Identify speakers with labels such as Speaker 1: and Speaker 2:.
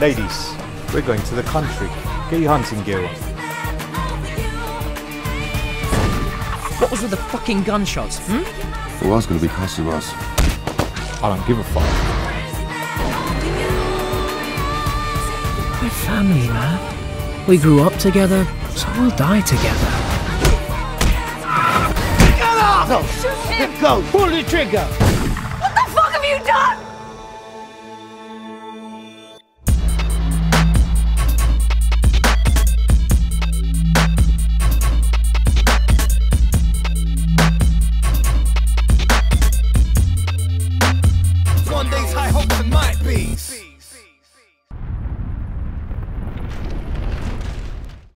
Speaker 1: Ladies, we're going to the country. Get your hunting gear on.
Speaker 2: What was with the fucking gunshots, hmm?
Speaker 3: It was going to be Kasumas.
Speaker 1: I don't give a fuck.
Speaker 4: We're family, man. We grew up together, so we'll die together.
Speaker 5: Go! Shoot him! Go! Pull the trigger!
Speaker 6: What the fuck have you done? Peace.